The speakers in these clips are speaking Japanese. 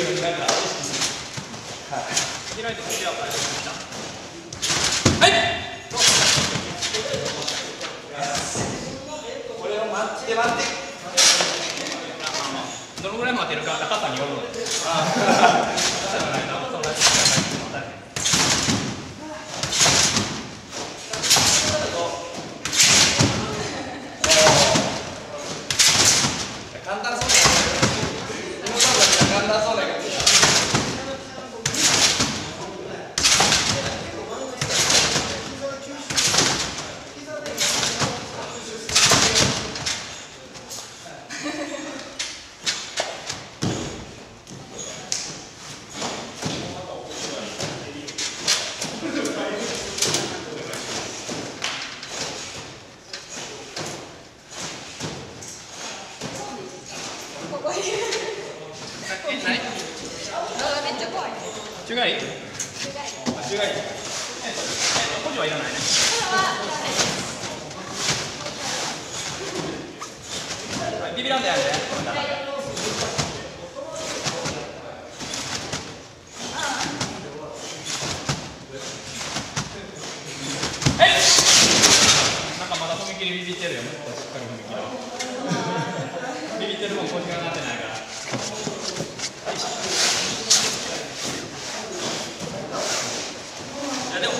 いのになんか。はい。待って待って。どのぐらい待てるか高さによるので。ああ。高さがないな。そんな簡単そうだよね。簡単そうだけど。怖い中外？意外あ、中外。え、補助はいらないね。はいビビらんでやんで。はいなんかまだ踏み切りビビってるよね。しっかり踏み切ろう。ビビってるもん腰がなってないから。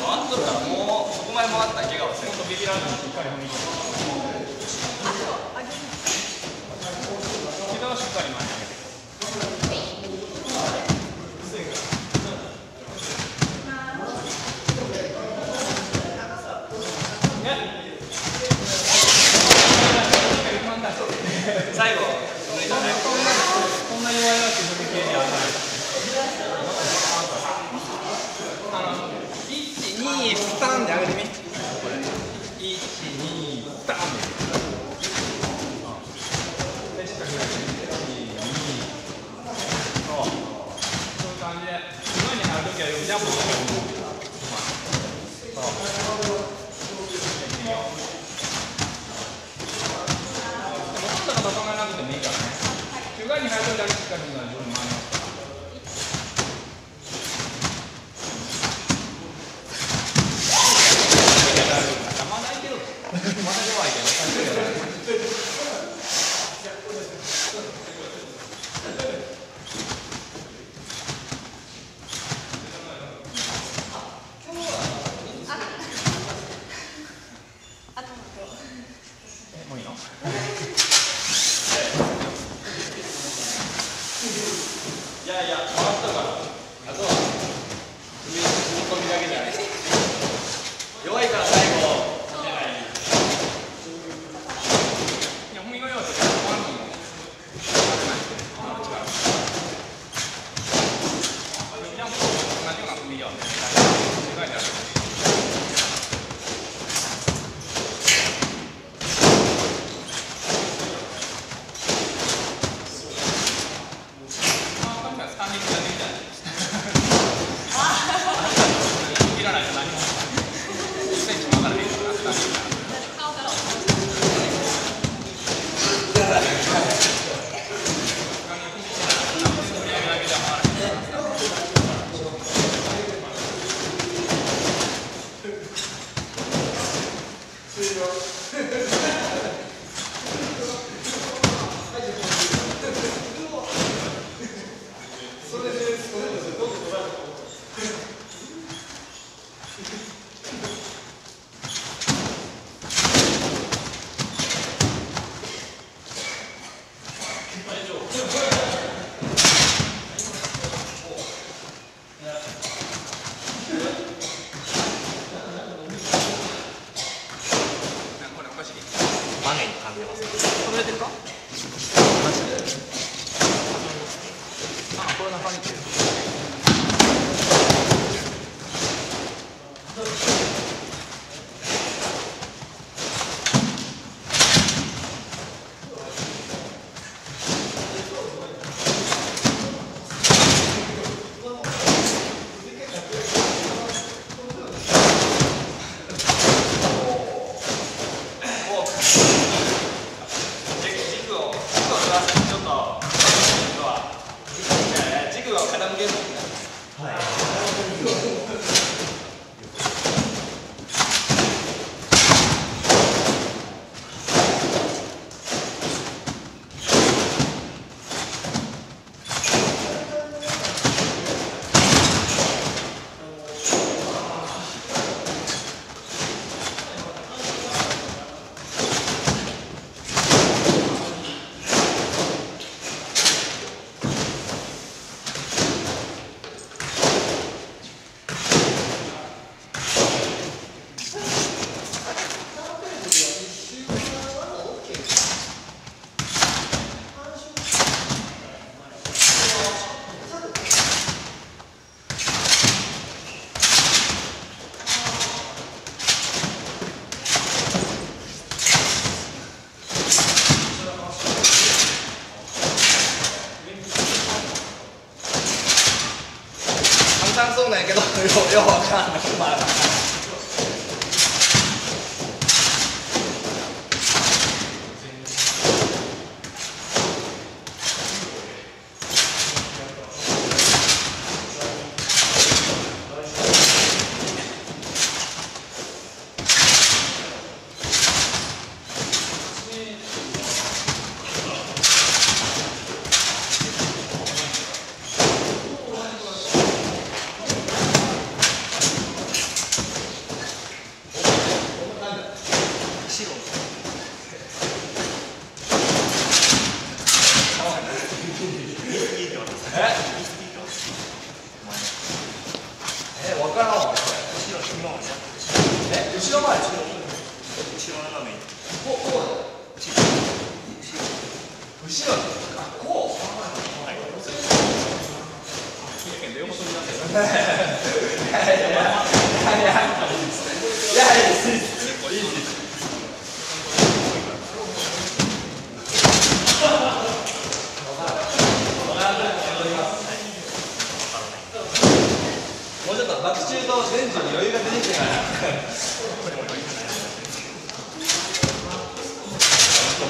いやでも回っとるからもうそこまで回ったら怪我はせん。とビビらんでもしっかり踏み切る。膝はしっかり前に上げて。最後、抜いたね。こんな弱々しい踏み切りにはない。あの、1、2、スタンで上げてみ。これ。1、2、スタンで。うんで、しっかり開いて。1、2、そう。そういう感じで、前に入るときはよくジャンプしてる。そう。行ってみよう。でも、ほとんど考えなくてもいいからね。中外に入る。ときだけしっかりするのは自分回りま潰れてるか？はい。可好看了，是吧？後ろ前後ろ後ろ斜めにこうこう後ろこうはいい。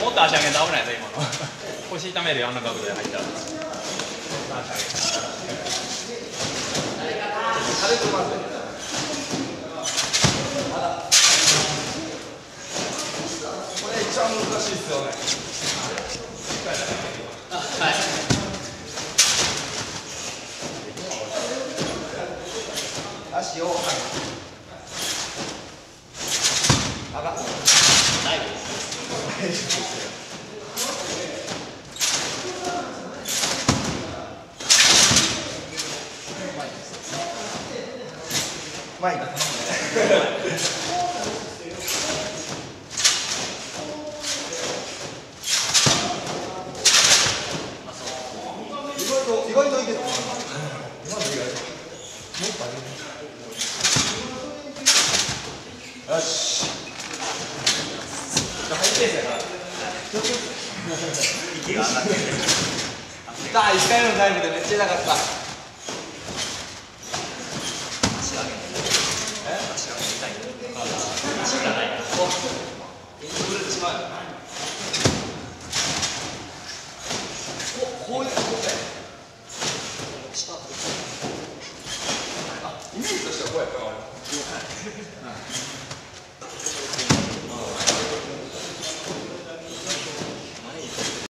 もっと足上げた危ないぞ今の。腰痛めるよあんな角度で入ったら軽くまずこれ一番難しいですよね。はい。マイ。意外とい。よし。ハ。1回目のタイムでめっちゃ痛かった。